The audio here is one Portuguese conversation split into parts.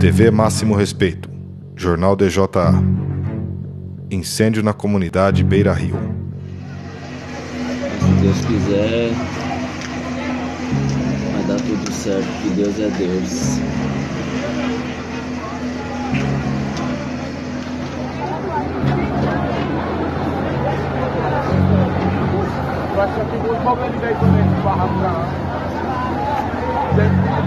TV Máximo Respeito. Jornal DJA. Incêndio na comunidade Beira Rio. Se Deus quiser, vai dar tudo certo, que Deus é Deus.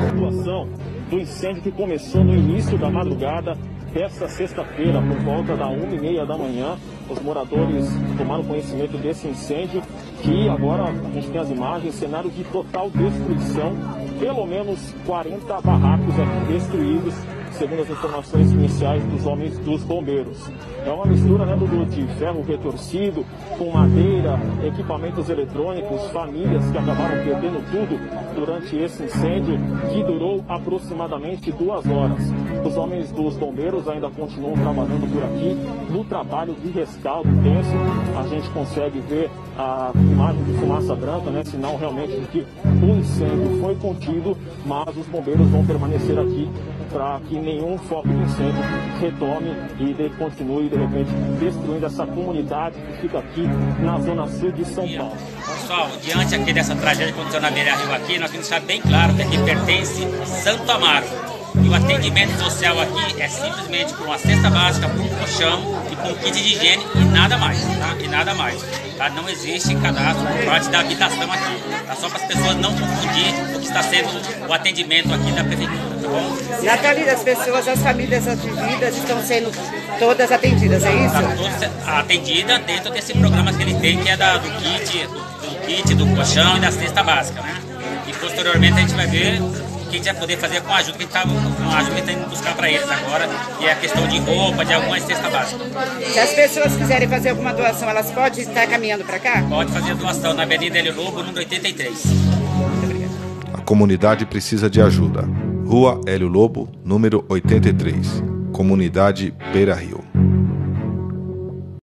situação do incêndio que começou no início da madrugada desta sexta-feira, por volta da uma e meia da manhã. Os moradores tomaram conhecimento desse incêndio, que agora a gente tem as imagens, cenário de total destruição, pelo menos 40 barracos aqui destruídos segundo as informações iniciais dos homens dos bombeiros. É uma mistura, né, Dudu, de ferro retorcido, com madeira, equipamentos eletrônicos, famílias que acabaram perdendo tudo durante esse incêndio que durou aproximadamente duas horas. Os homens dos bombeiros ainda continuam trabalhando por aqui no trabalho de rescaldo intenso. A gente consegue ver a imagem de fumaça branca, né, sinal realmente de que o incêndio foi contido, mas os bombeiros vão permanecer aqui para que nenhum foco de incêndio retome e de, continue, de repente, destruindo essa comunidade que fica aqui na zona sul de São Paulo. Pessoal, diante aqui dessa tragédia que aconteceu na Beira Rio aqui, nós temos que deixar bem claro que aqui pertence Santo Amaro. E o atendimento social aqui é simplesmente por uma cesta básica, um colchão e com kit de higiene e nada mais, tá? E nada mais. Tá? Não existe cadastro por parte da habitação aqui. Tá? Só para as pessoas não confundir o que está sendo o atendimento aqui da prefeitura, tá bom? Natália, das pessoas, as famílias atingidas estão sendo todas atendidas, é isso? Tá toda atendida dentro desse programa que ele tem, que é da, do kit, do, do kit, do colchão e da cesta básica, né? E posteriormente a gente vai ver que a gente vai poder fazer com a ajuda que a gente está tá indo buscar para eles agora, que é a questão de roupa, de alguma cesta básica. Se as pessoas quiserem fazer alguma doação, elas podem estar caminhando para cá? Pode fazer doação na Avenida Hélio Lobo, número 83. A comunidade precisa de ajuda. Rua Hélio Lobo, número 83. Comunidade Beira Rio.